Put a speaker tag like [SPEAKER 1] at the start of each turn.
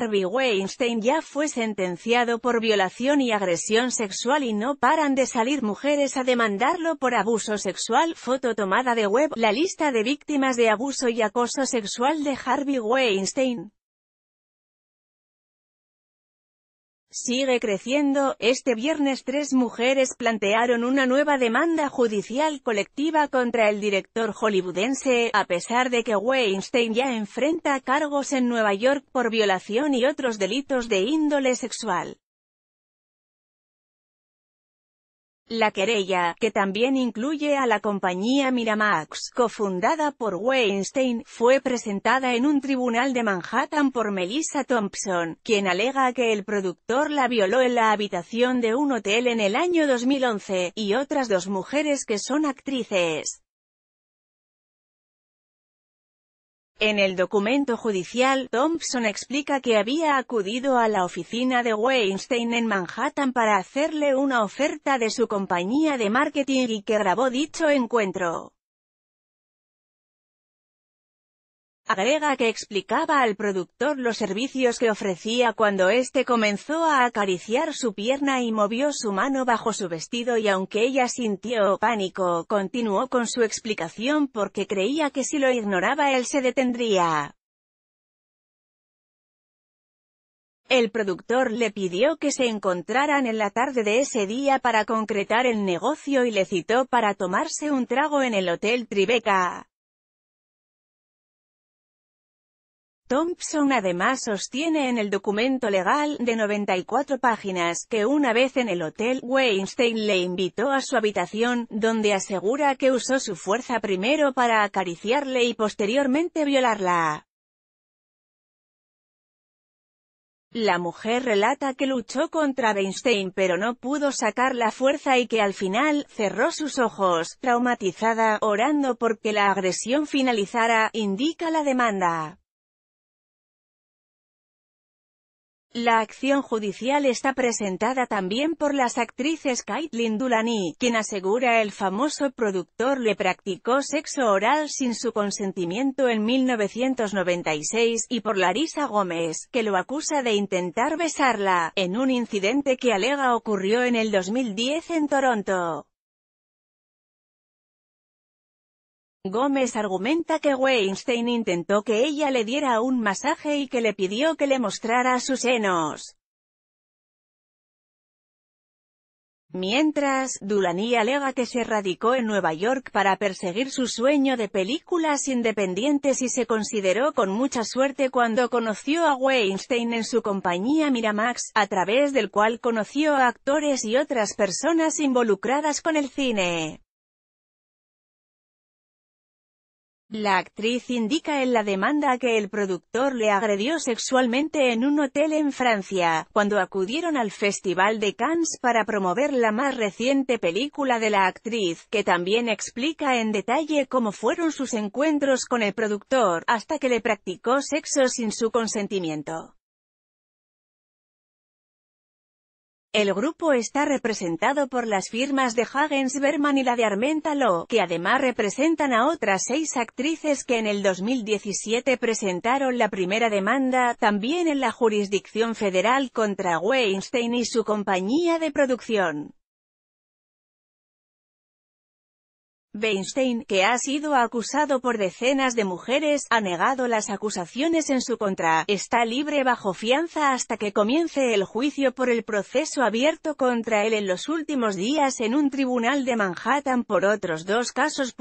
[SPEAKER 1] Harvey Weinstein ya fue sentenciado por violación y agresión sexual y no paran de salir mujeres a demandarlo por abuso sexual. Foto tomada de web, la lista de víctimas de abuso y acoso sexual de Harvey Weinstein. Sigue creciendo. Este viernes tres mujeres plantearon una nueva demanda judicial colectiva contra el director hollywoodense, a pesar de que Weinstein ya enfrenta cargos en Nueva York por violación y otros delitos de índole sexual. La querella, que también incluye a la compañía Miramax, cofundada por Weinstein, fue presentada en un tribunal de Manhattan por Melissa Thompson, quien alega que el productor la violó en la habitación de un hotel en el año 2011, y otras dos mujeres que son actrices. En el documento judicial, Thompson explica que había acudido a la oficina de Weinstein en Manhattan para hacerle una oferta de su compañía de marketing y que grabó dicho encuentro. Agrega que explicaba al productor los servicios que ofrecía cuando éste comenzó a acariciar su pierna y movió su mano bajo su vestido y aunque ella sintió pánico, continuó con su explicación porque creía que si lo ignoraba él se detendría. El productor le pidió que se encontraran en la tarde de ese día para concretar el negocio y le citó para tomarse un trago en el Hotel Tribeca. Thompson además sostiene en el documento legal, de 94 páginas, que una vez en el hotel, Weinstein le invitó a su habitación, donde asegura que usó su fuerza primero para acariciarle y posteriormente violarla. La mujer relata que luchó contra Weinstein pero no pudo sacar la fuerza y que al final, cerró sus ojos, traumatizada, orando porque la agresión finalizara, indica la demanda. La acción judicial está presentada también por las actrices Caitlin Dulany, quien asegura el famoso productor le practicó sexo oral sin su consentimiento en 1996, y por Larisa Gómez, que lo acusa de intentar besarla, en un incidente que alega ocurrió en el 2010 en Toronto. Gómez argumenta que Weinstein intentó que ella le diera un masaje y que le pidió que le mostrara sus senos. Mientras, Dulany alega que se radicó en Nueva York para perseguir su sueño de películas independientes y se consideró con mucha suerte cuando conoció a Weinstein en su compañía Miramax, a través del cual conoció a actores y otras personas involucradas con el cine. La actriz indica en la demanda que el productor le agredió sexualmente en un hotel en Francia, cuando acudieron al Festival de Cannes para promover la más reciente película de la actriz, que también explica en detalle cómo fueron sus encuentros con el productor, hasta que le practicó sexo sin su consentimiento. El grupo está representado por las firmas de Hagens Berman y la de Armenta Law, que además representan a otras seis actrices que en el 2017 presentaron la primera demanda, también en la jurisdicción federal contra Weinstein y su compañía de producción. Weinstein, que ha sido acusado por decenas de mujeres, ha negado las acusaciones en su contra, está libre bajo fianza hasta que comience el juicio por el proceso abierto contra él en los últimos días en un tribunal de Manhattan por otros dos casos.